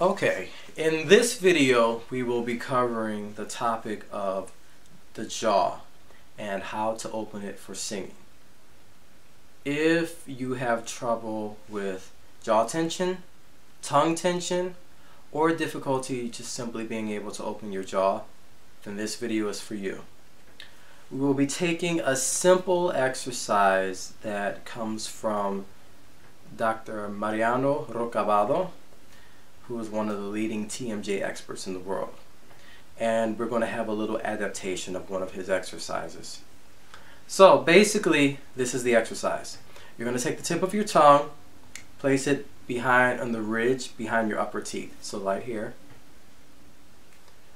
Okay, in this video we will be covering the topic of the jaw and how to open it for singing. If you have trouble with jaw tension, tongue tension, or difficulty just simply being able to open your jaw, then this video is for you. We will be taking a simple exercise that comes from Dr. Mariano Rocabado who is one of the leading TMJ experts in the world. And we're going to have a little adaptation of one of his exercises. So basically, this is the exercise. You're going to take the tip of your tongue, place it behind on the ridge behind your upper teeth. So right here.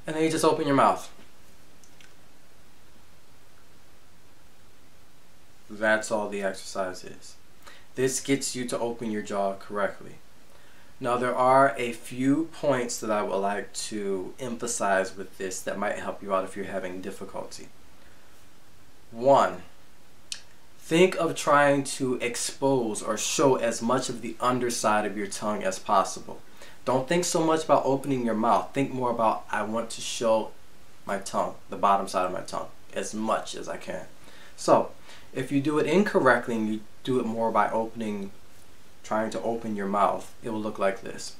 And then you just open your mouth. That's all the exercise is. This gets you to open your jaw correctly. Now there are a few points that I would like to emphasize with this that might help you out if you're having difficulty. One, think of trying to expose or show as much of the underside of your tongue as possible. Don't think so much about opening your mouth. Think more about I want to show my tongue, the bottom side of my tongue, as much as I can. So, if you do it incorrectly and you do it more by opening trying to open your mouth, it will look like this.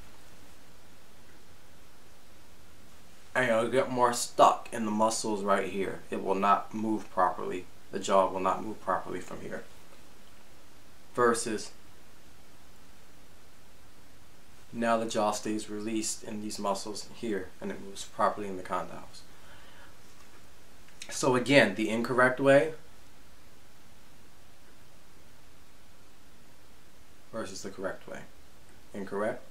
And it'll get more stuck in the muscles right here. It will not move properly. The jaw will not move properly from here. Versus now the jaw stays released in these muscles here and it moves properly in the condyles. So again, the incorrect way versus the correct way. Incorrect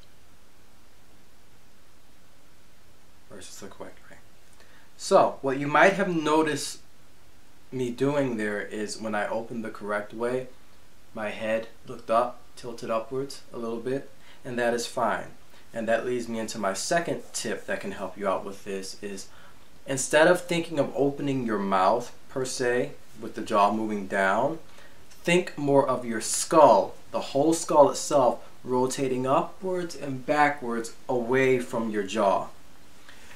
versus the correct way. So, what you might have noticed me doing there is when I opened the correct way, my head looked up, tilted upwards a little bit, and that is fine. And that leads me into my second tip that can help you out with this is instead of thinking of opening your mouth per se with the jaw moving down, think more of your skull, the whole skull itself rotating upwards and backwards away from your jaw.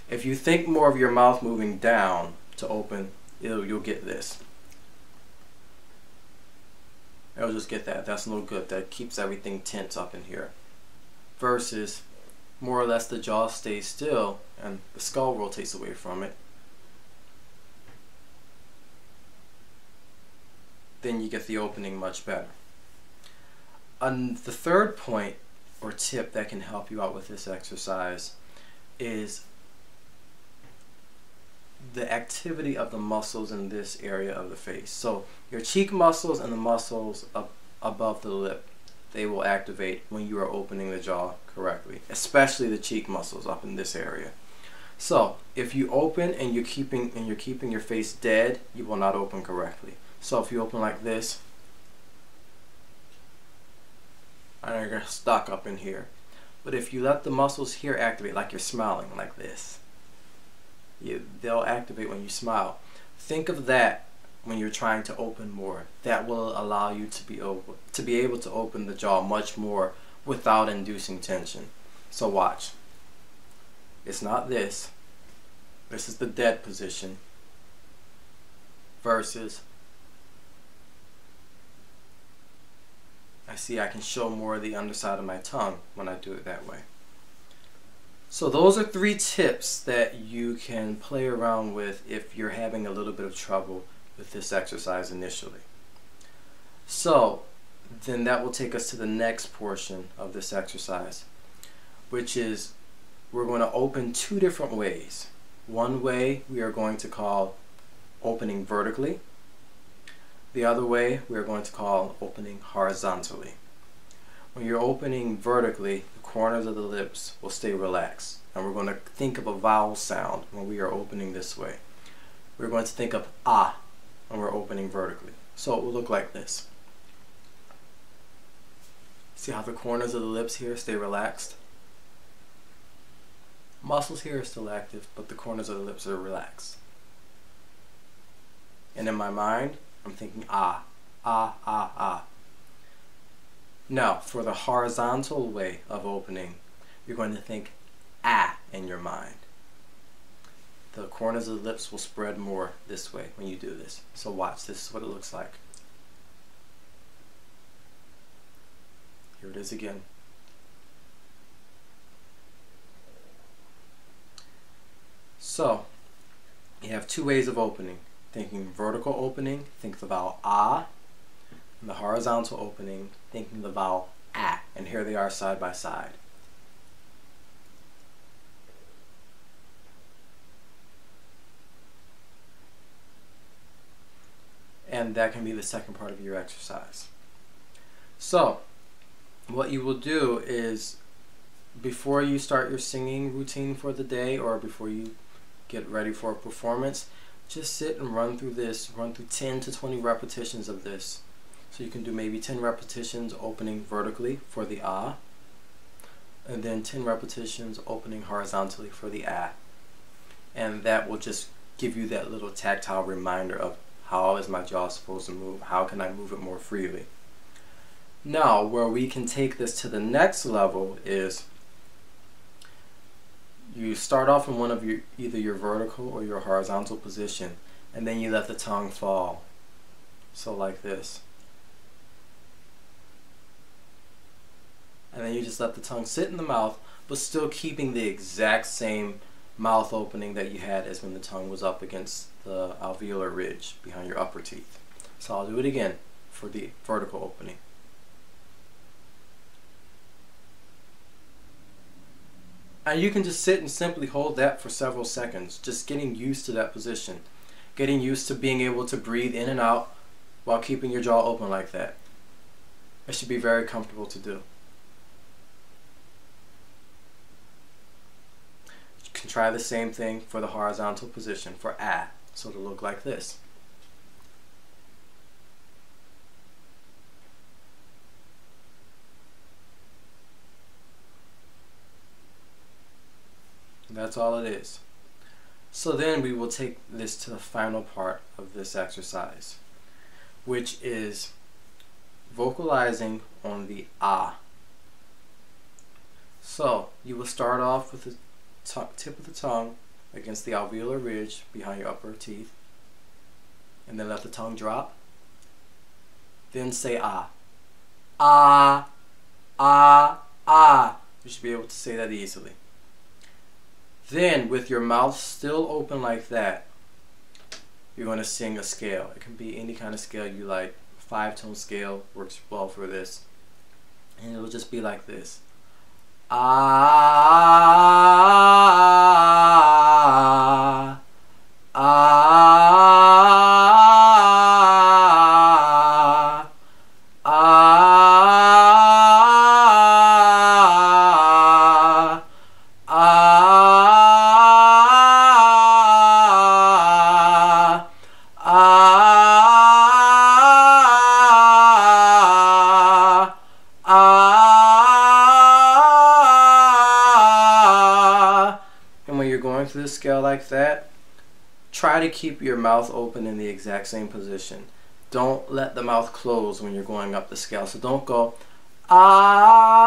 If you think more of your mouth moving down to open, you'll get this. You'll just get that. That's no good. That keeps everything tense up in here. Versus more or less the jaw stays still and the skull rotates away from it. Then you get the opening much better. And the third point or tip that can help you out with this exercise is the activity of the muscles in this area of the face. So your cheek muscles and the muscles up above the lip, they will activate when you are opening the jaw correctly, especially the cheek muscles up in this area. So if you open and you're keeping and you're keeping your face dead, you will not open correctly. So if you open like this, and you're stuck up in here. But if you let the muscles here activate, like you're smiling like this, you, they'll activate when you smile. Think of that when you're trying to open more. That will allow you to be able to be able to open the jaw much more without inducing tension. So watch. It's not this. This is the dead position versus see I can show more of the underside of my tongue when I do it that way. So those are three tips that you can play around with if you're having a little bit of trouble with this exercise initially. So then that will take us to the next portion of this exercise, which is we're going to open two different ways. One way we are going to call opening vertically, the other way we are going to call opening horizontally. When you're opening vertically, the corners of the lips will stay relaxed. And we're going to think of a vowel sound when we are opening this way. We're going to think of ah when we're opening vertically. So it will look like this. See how the corners of the lips here stay relaxed? Muscles here are still active, but the corners of the lips are relaxed. And in my mind, I'm thinking ah, ah, ah, ah. Now, for the horizontal way of opening, you're going to think ah in your mind. The corners of the lips will spread more this way when you do this. So watch, this is what it looks like. Here it is again. So, you have two ways of opening. Thinking vertical opening, think the vowel ah. And the horizontal opening, thinking the vowel ah. And here they are side by side. And that can be the second part of your exercise. So, what you will do is before you start your singing routine for the day or before you get ready for a performance, just sit and run through this, run through 10 to 20 repetitions of this. So you can do maybe 10 repetitions opening vertically for the ah, and then 10 repetitions opening horizontally for the ah. And that will just give you that little tactile reminder of how is my jaw supposed to move? How can I move it more freely? Now, where we can take this to the next level is you start off in one of your either your vertical or your horizontal position and then you let the tongue fall. So like this. And then you just let the tongue sit in the mouth but still keeping the exact same mouth opening that you had as when the tongue was up against the alveolar ridge behind your upper teeth. So I'll do it again for the vertical opening And you can just sit and simply hold that for several seconds, just getting used to that position. Getting used to being able to breathe in and out while keeping your jaw open like that. It should be very comfortable to do. You can try the same thing for the horizontal position for ah, so it'll look like this. That's all it is. So then we will take this to the final part of this exercise, which is vocalizing on the ah. So you will start off with the tip of the tongue against the alveolar ridge behind your upper teeth, and then let the tongue drop. Then say ah. Ah, ah, ah. You should be able to say that easily. Then, with your mouth still open like that, you're going to sing a scale. It can be any kind of scale you like. Five tone scale works well for this. And it'll just be like this. Ah, ah, ah, the scale like that, try to keep your mouth open in the exact same position. Don't let the mouth close when you're going up the scale. So don't go, ah,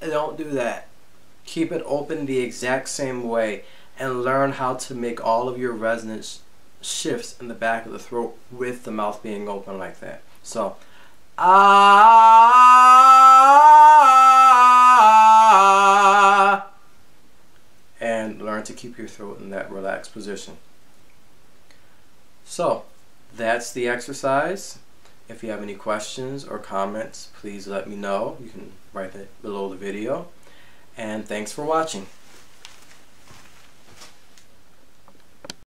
don't do that. Keep it open the exact same way and learn how to make all of your resonance shifts in the back of the throat with the mouth being open like that. So, ah, learn to keep your throat in that relaxed position. So, that's the exercise. If you have any questions or comments, please let me know. You can write it below the video. And thanks for watching.